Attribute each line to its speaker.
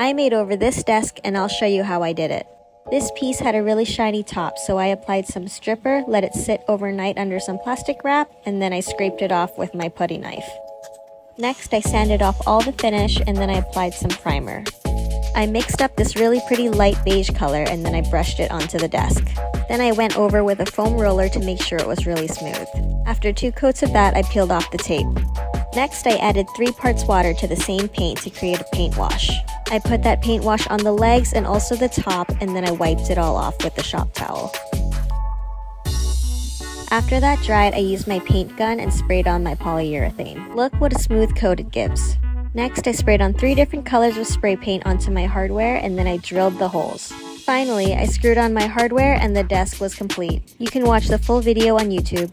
Speaker 1: I made over this desk and I'll show you how I did it. This piece had a really shiny top, so I applied some stripper, let it sit overnight under some plastic wrap, and then I scraped it off with my putty knife. Next, I sanded off all the finish and then I applied some primer. I mixed up this really pretty light beige color and then I brushed it onto the desk. Then I went over with a foam roller to make sure it was really smooth. After two coats of that, I peeled off the tape. Next, I added 3 parts water to the same paint to create a paint wash. I put that paint wash on the legs and also the top and then I wiped it all off with the shop towel. After that dried, I used my paint gun and sprayed on my polyurethane. Look what a smooth coat it gives. Next, I sprayed on three different colors of spray paint onto my hardware and then I drilled the holes. Finally, I screwed on my hardware and the desk was complete. You can watch the full video on YouTube.